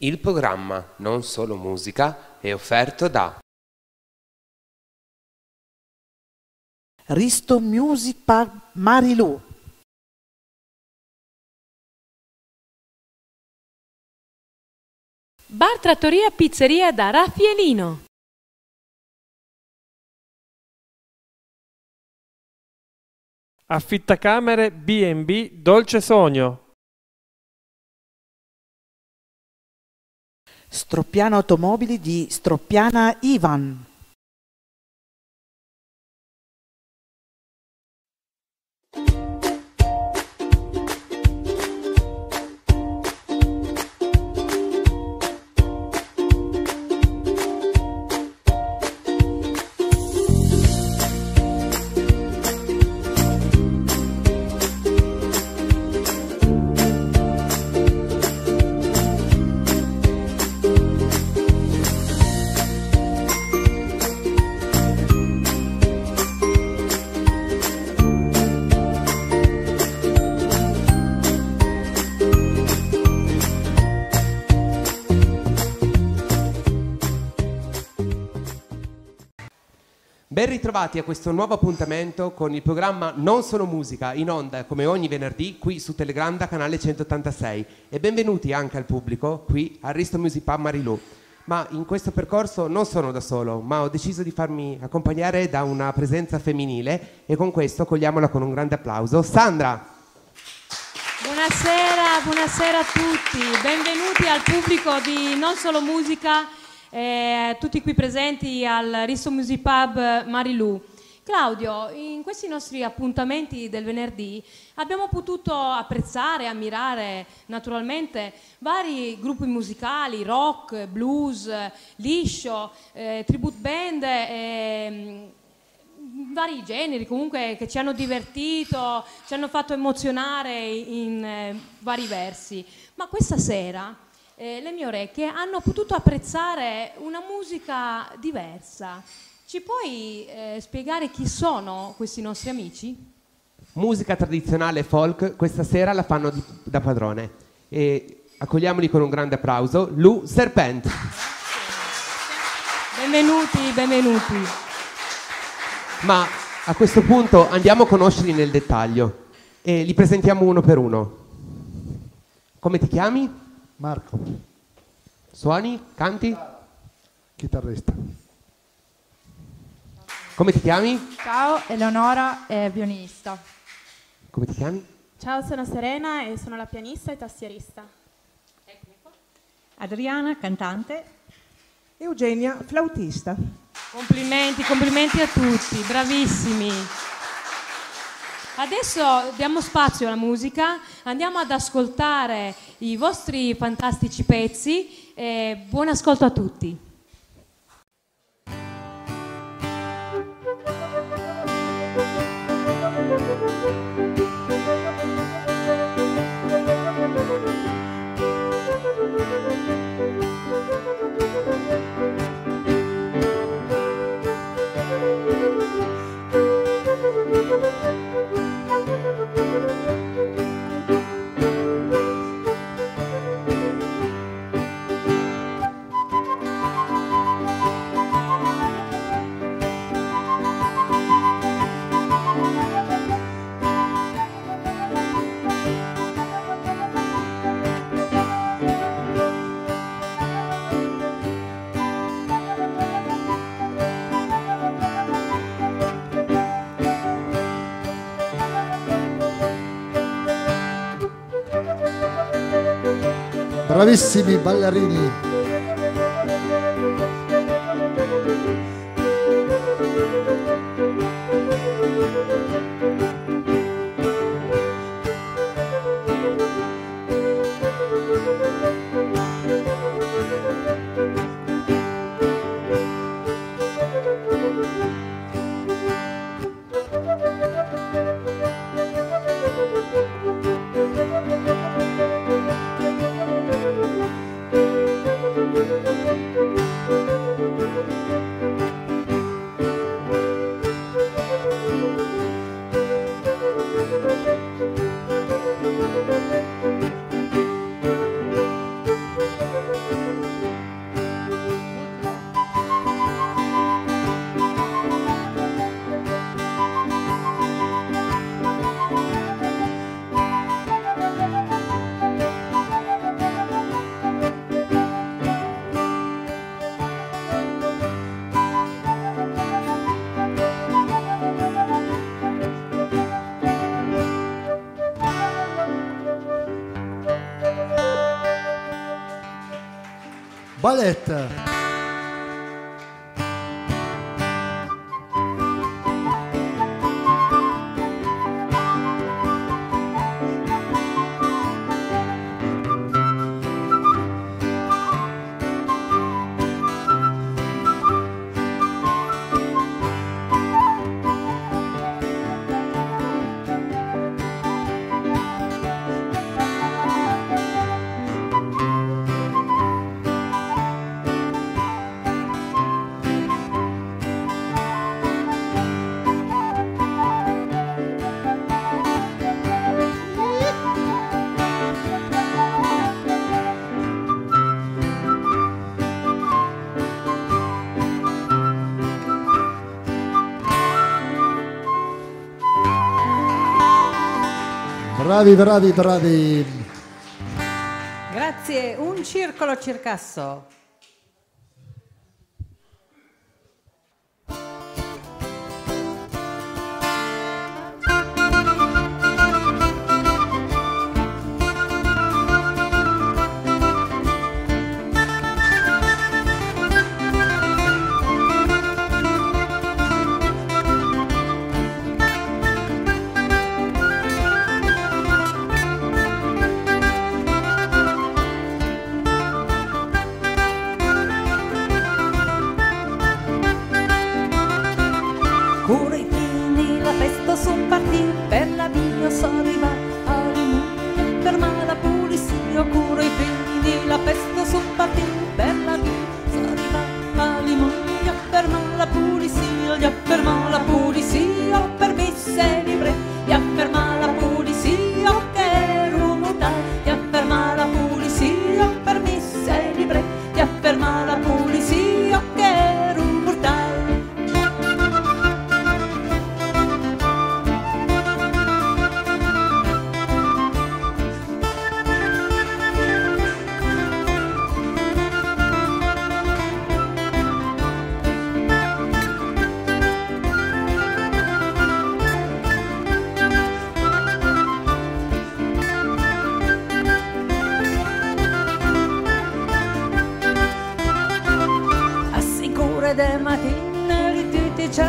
Il programma Non Solo Musica è offerto da Risto Music Park Marilu. Bar Trattoria Pizzeria da Raffaelino. Affittacamere B&B Dolce Sogno. Stroppiana Automobili di Stroppiana Ivan. Ritrovati a questo nuovo appuntamento con il programma Non Solo Musica in onda come ogni venerdì qui su Telegranda canale 186 e benvenuti anche al pubblico qui al Risto Music Pub Marilù. Ma in questo percorso non sono da solo, ma ho deciso di farmi accompagnare da una presenza femminile e con questo cogliamola con un grande applauso. Sandra! Buonasera, buonasera a tutti, benvenuti al pubblico di Non Solo Musica, eh, tutti qui presenti al Risto Music Pub Marilù. Claudio, in questi nostri appuntamenti del venerdì abbiamo potuto apprezzare, ammirare naturalmente vari gruppi musicali, rock, blues, liscio, eh, tribute band, ehm, vari generi comunque che ci hanno divertito, ci hanno fatto emozionare in eh, vari versi. Ma questa sera eh, le mie orecchie hanno potuto apprezzare una musica diversa. Ci puoi eh, spiegare chi sono questi nostri amici? Musica tradizionale folk questa sera la fanno di- da padrone e accogliamoli con un grande applauso. Lu Serpent. Benvenuti, benvenuti. Ma a questo punto andiamo a conoscerli nel dettaglio e li presentiamo uno per uno. Come ti chiami? Marco, Suoni? Canti? chitarrista. Come ti chiami? Ciao, Eleonora è violinista. Come ti chiami? Ciao, sono Serena e sono la pianista e tastierista. Adriana, cantante. Eugenia, flautista. Complimenti, complimenti a tutti, bravissimi. Adesso diamo spazio alla musica, andiamo ad ascoltare i vostri fantastici pezzi buon ascolto a tutti. Bravissimi ballerini. Paleta. Bravi, bravi, bravi. Grazie, un circolo circasso.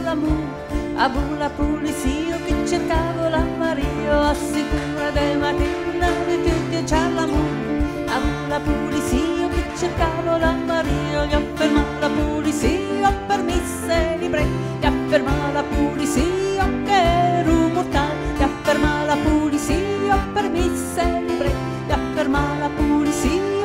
all'amore, a bulla pulizia che cercavo la Maria, assicura dei mattinali tutti c'è l'amore, a bulla pulizia che cercavo la Maria, gli ho afferma la pulizia per misse libre, gli ho afferma la pulizia che rumortale, gli ho afferma la pulizia per misse libre, gli ho afferma la pulizia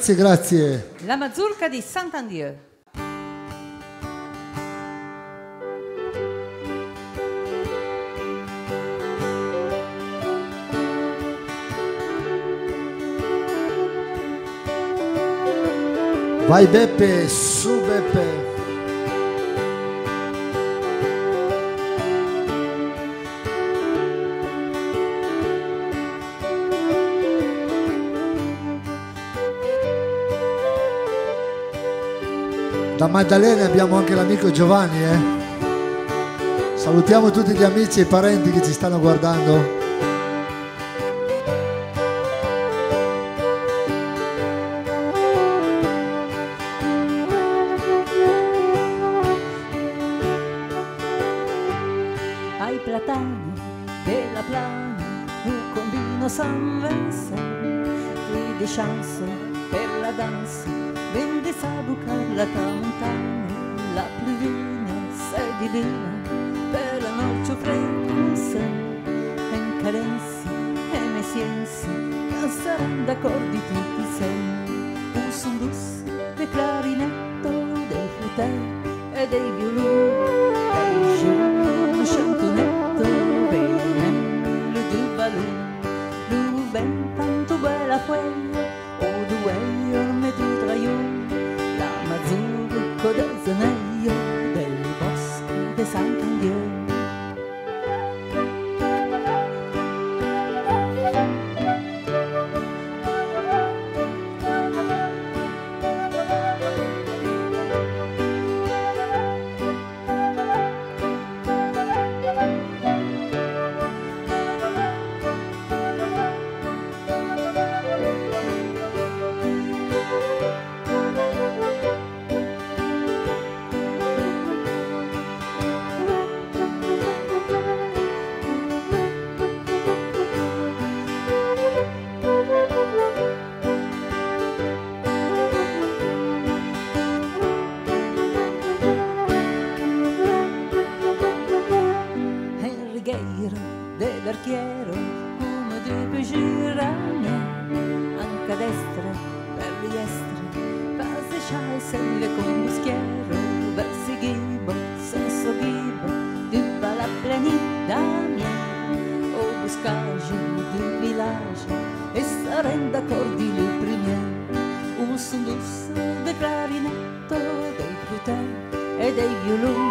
Grazie, grazie. La mazurka di Sant'Andieu. Vai Beppe, su Beppe. Da Maddalena abbiamo anche l'amico Giovanni, eh. Salutiamo tutti gli amici e i parenti che ci stanno guardando. La danse vende sa la tramontana la pluvina sei di lina per la noche fresca en carenza e me sienza cansaran d'accordi tutti sei un son douce de clarinetto del flutè e dei violoni. Dei giorni chantonetto venello di balloon lu ben tanto bella due traio la mazurco del del bosco de Sant'Andio destra per riestra fase c'hai selle con lo schiero versi ghibo senso ghibo du la planeta mia. O buscage du village e sarem d'accordi le premier un son douce de clarinetto dei flutè e dei violoni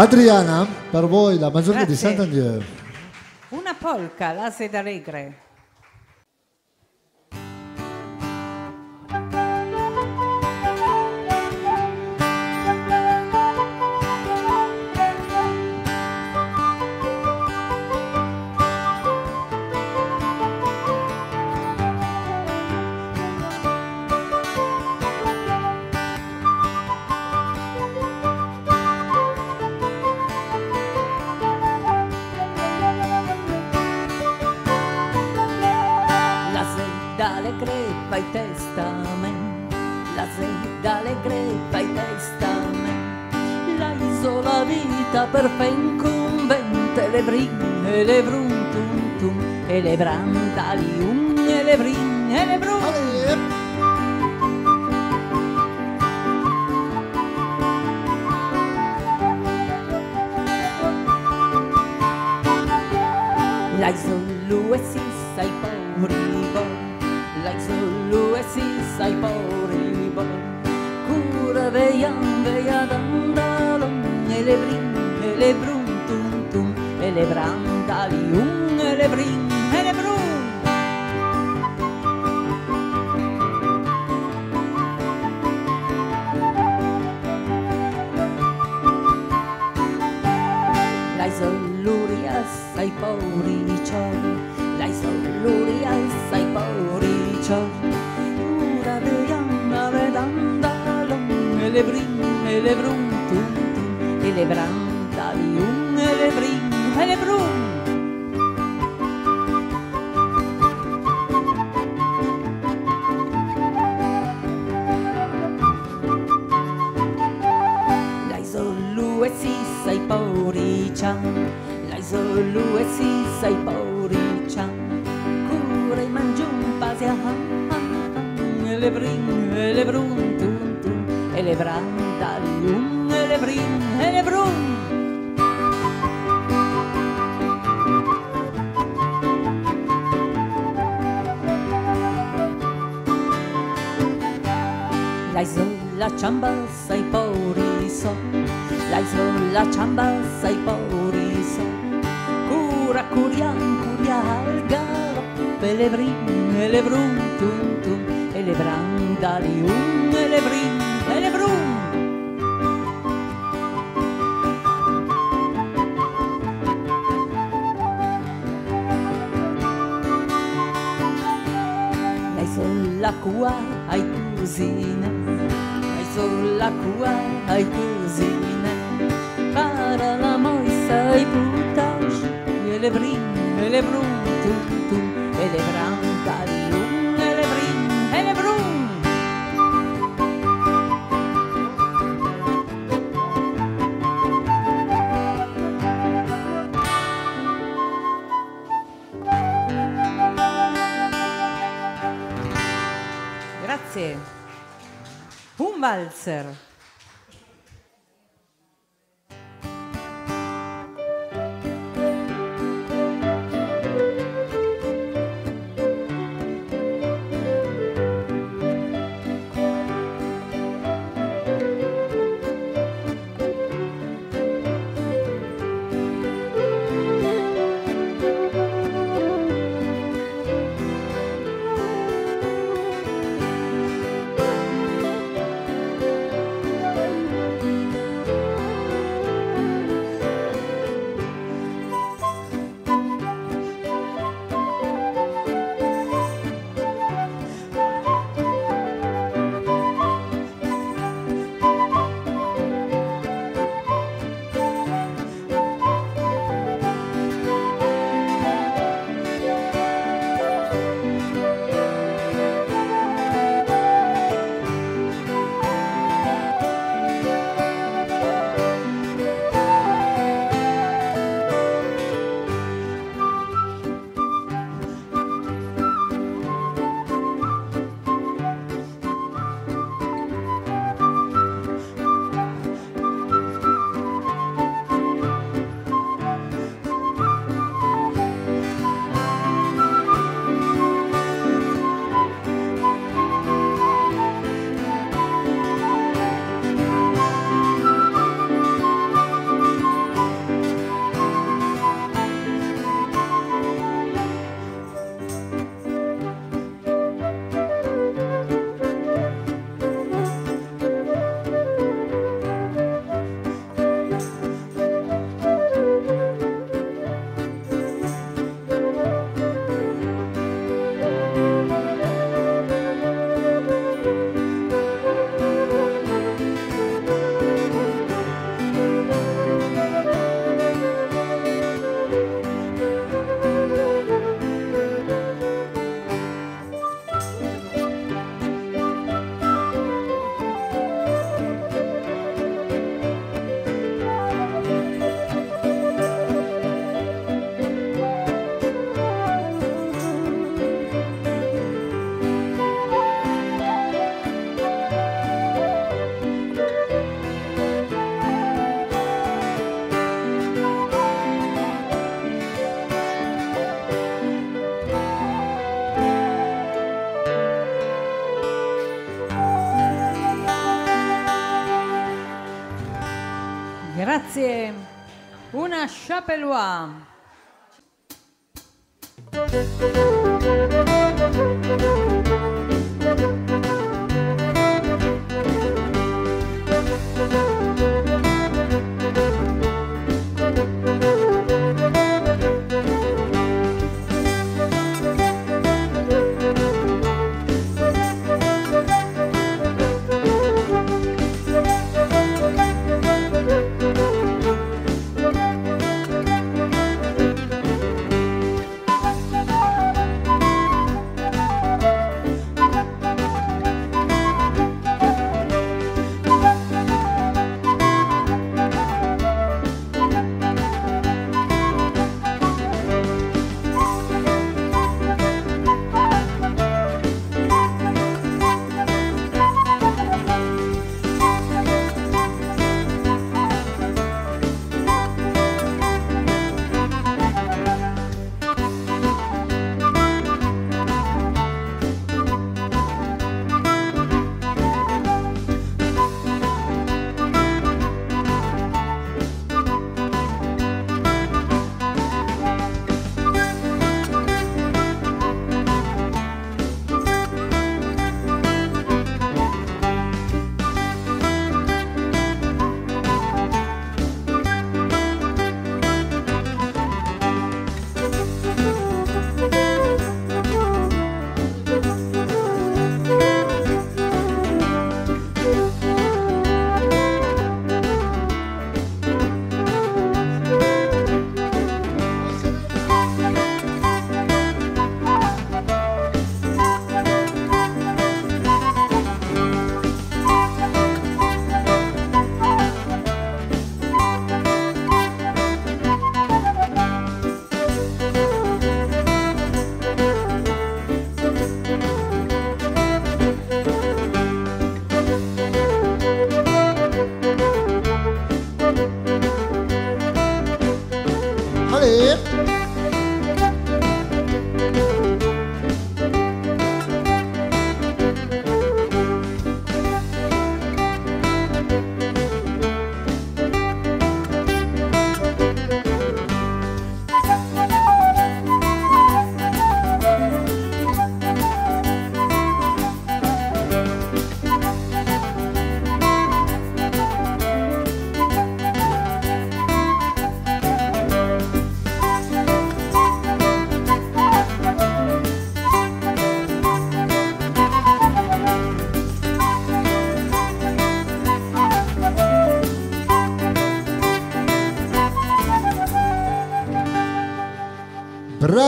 Adriana, per voi la di Grazie. Sant'Andieu. Una polca, la sed vita per fe le brine, le brum tum tum, e le brandalium, e le brine, e le brum. Lai solo e si sai pauribo, lai solo e si sai pauribo. Cura veian veia elebrim, elebrum, tum, tum, elebrandalium, elebrim, elebrum. Lai sollurias ai pauri ciori, lai sollurias ai pauri ciori, una vedanda vedanda, elebrim, elebrum, tum, e le brandalium, e la chamba sai pauri so Lai la chamba sai pauri so Cura curian curia al galop E le brin e le brun tum tum E le brandalium e le brin e le brun Lei sulla cua ai cusine, cua ai cusine, para la moisa ai putage, e le brin, e le brun, tum tum, e le brandalium, Un Una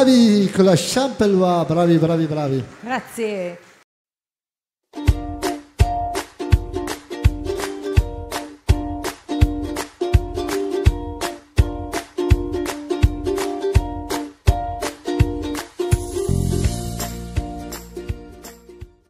Bravi con la Champellois, bravi, bravi, bravi. Grazie.